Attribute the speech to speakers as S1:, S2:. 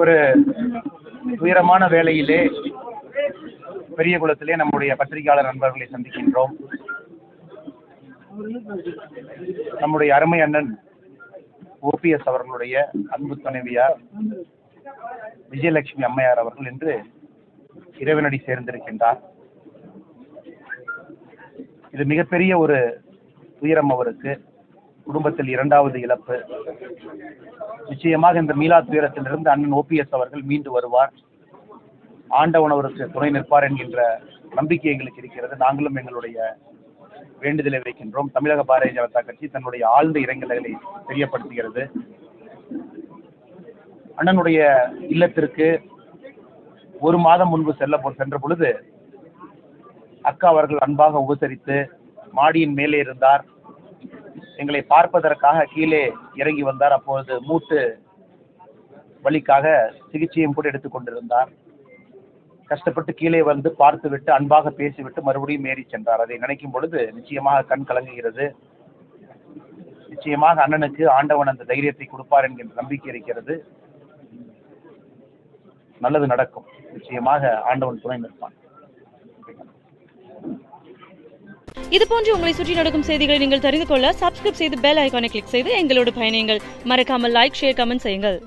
S1: ஒரு உயரமான வேலையிலே பெரிய குளத்திலே நம்முடைய பத்திரிகையாளர் நண்பர்களை சந்திக்கின்றோம். நம்முடைய அருமை அண்ணன் ஓபிஎஸ் அவர்களுடைய அன்பு துணைவியார் விஜயலட்சுமி அம்மையார் அவர்கள் இன்று இறைவனடி சேர்ந்திருக்கின்றார். இது மிகப்பெரிய ஒரு உயரம் அவருக்கு. குடும்பத்தில் இரண்டாவது இழப்பு. நிச்சயமாக இந்த மீளா துயரத்திலிருந்து அண்ணன் ஓபிஎஸ் அவர்கள் மீண்டு வருவார். ஆண்டவனவருக்கு துணை நிற்பார் என்கின்ற நம்பிக்கை எங்களுக்கு இருக்கிறது. நாங்களும் எங்களுடைய வேண்டுதலை வைக்கின்றோம். தமிழக பாரதிய ஜனதா கட்சி தன்னுடைய ஆழ்ந்த இரங்கல்களை தெரியப்படுத்துகிறது. அண்ணனுடைய இல்லத்திற்கு ஒரு மாதம் முன்பு செல்ல சென்ற பொழுது அக்கா அவர்கள் அன்பாக உபசரித்து மாடியின் மேலே இருந்தார். எங்களை பார்ப்பதற்காக கீழே இறங்கி வந்தார். அப்பொழுது மூட்டு வழிக்காக சிகிச்சையும் கூட எடுத்துக் கொண்டிருந்தார். கஷ்டப்பட்டு கீழே வந்து பார்த்துவிட்டு அன்பாக பேசிவிட்டு மறுபடியும் ஏறி சென்றார். அதை நினைக்கும் பொழுது நிச்சயமாக கண் கலங்குகிறது. நிச்சயமாக அண்ணனுக்கு ஆண்டவன் அந்த தைரியத்தை கொடுப்பார் என்கின்ற நம்பிக்கை இருக்கிறது. நல்லது நடக்கும். நிச்சயமாக ஆண்டவன் துணை நிற்பான்.
S2: இது போன்று உங்களை சுற்றி நடக்கும் செய்திகளை நீங்கள் தெரிந்து கொள்ள சப்ஸ்கிரைப் செய்து பெல் ஐக்கானை கிளிக் செய்து எங்களோடு பயணியுங்கள். மறக்காமல் லைக் ஷேர் கமெண்ட் செய்யுங்கள்.